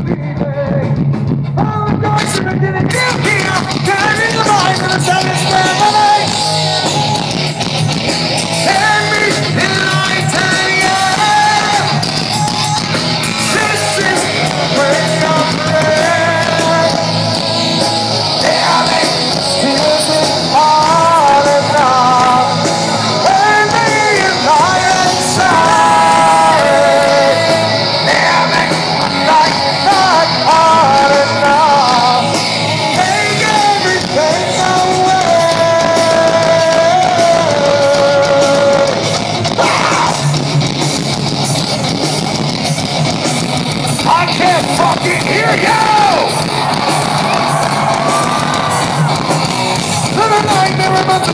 I'm going to get it down here, turning the mind of the sun